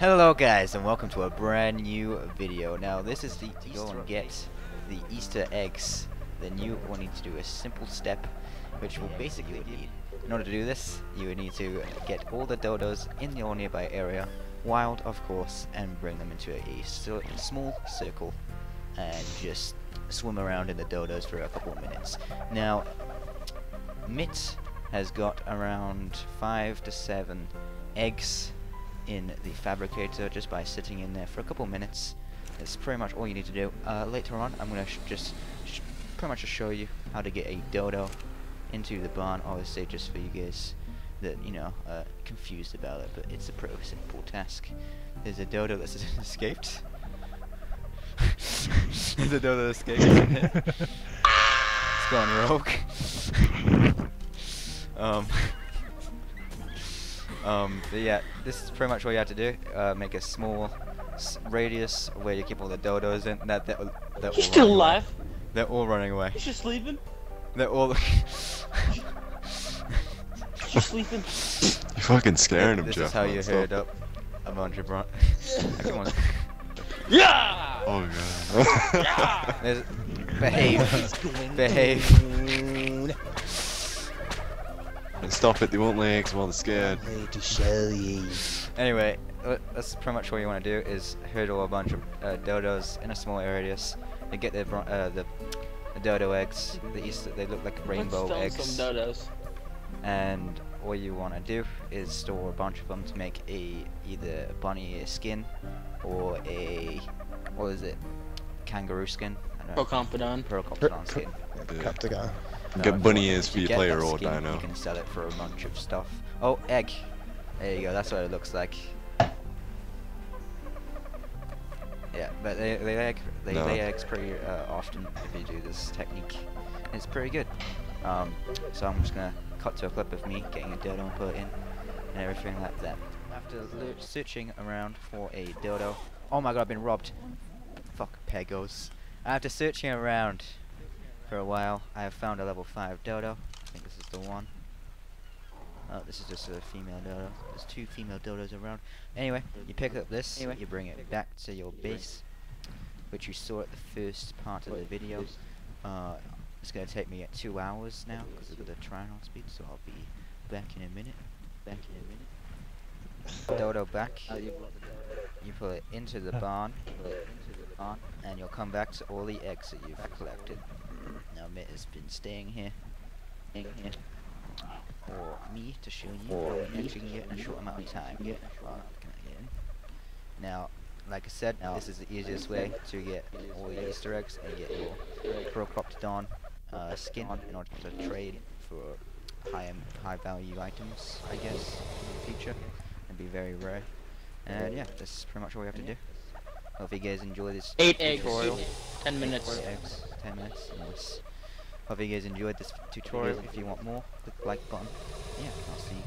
Hello guys and welcome to a brand new video. Now this is the to go and get the Easter eggs. Then you will need to do a simple step which will basically need in order to do this you would need to get all the dodos in your nearby area, wild of course, and bring them into a small circle and just swim around in the dodos for a couple of minutes. Now Mitt has got around five to seven eggs in the fabricator just by sitting in there for a couple minutes. That's pretty much all you need to do. Uh, later on, I'm going to just pretty much show you how to get a dodo into the barn. Obviously, just for you guys that you know uh, confused about it, but it's a pretty simple task. There's a dodo that's escaped. There's a dodo that escaped. it's gone rogue. um. Um, but yeah, this is pretty much all you have to do. Uh, make a small s radius where you keep all the dodos in. That they're, they're He's all still running away. alive. They're all running away. He's just sleeping. They're all. He's just sleeping. You're fucking scaring him, this Jeff. is how man, you stop. herd up a bunch of bron. Come on. Yeah. Oh god. Yeah. There's, behave. Behave. Stop it, they won't lay eggs while they're scared. to show you. Anyway, uh, that's pretty much all you want to do is hurdle a bunch of uh, dodos in a small radius. and get their uh, the, the dodo eggs. The Easter, they look like rainbow Let's eggs. Some dodos. and all you want to do is store a bunch of them to make a either a bunny skin or a what is it kangaroo skin I don't know. Procopodon. Procoptodon skin Yeah. No, Get bunny ears for you your player or skin, dino. you can sell it for a bunch of stuff. Oh egg. There you go that's what it looks like. Yeah but they, they egg they No. lay eggs pretty uh, often if you do this technique. It's pretty good. Um, so I'm just gonna cut to a clip of me getting a dodo put in and everything like that. After searching around for a dodo oh my god I've been robbed. Fuck pegos. After searching around for a while I have found a level 5 dodo I think this is the one Oh, this is just a female dodo. There's two female dodos around. Anyway, you pick up this, anyway, you bring it back to your base, which you saw at the first part of the video. Uh, it's going to take me at two hours now because of the triangle speed, so I'll be back in a minute. Back in a minute. Dodo back. You put it into the barn, it into the barn, and you'll come back to all the eggs that you've collected. Now Mitt has been staying here, staying here for me to show you how you can get in a short amount of time. Get? Now, like I said, now this is the easiest way to get all the Easter eggs and get your Pro Procoptodon uh, skin in order to trade for high high value items, I guess, in the future, and be very rare. And yeah, that's pretty much all we have to do. Hope you guys enjoy this Eight eggs. tutorial. Ten minutes. Eight eggs, 10 minutes, nice. Hope you guys enjoyed this tutorial. If you want more, click the like button. Yeah, I'll see you